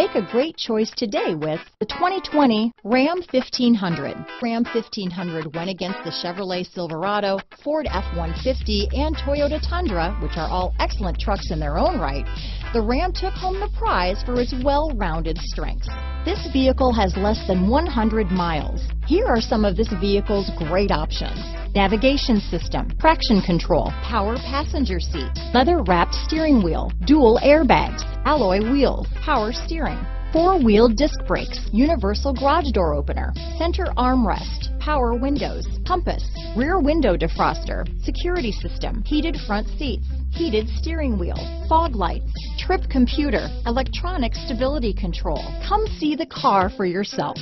Make a great choice today with the 2020 Ram 1500. Ram 1500 went against the Chevrolet Silverado, Ford F-150, and Toyota Tundra, which are all excellent trucks in their own right. The Ram took home the prize for its well-rounded strengths. This vehicle has less than 100 miles. Here are some of this vehicle's great options. Navigation system, traction control, power passenger seat, leather wrapped steering wheel, dual airbags, alloy wheels, power steering, four-wheel disc brakes, universal garage door opener, center armrest, power windows, compass, rear window defroster, security system, heated front seats, heated steering wheel, fog lights, trip computer, electronic stability control. Come see the car for yourself.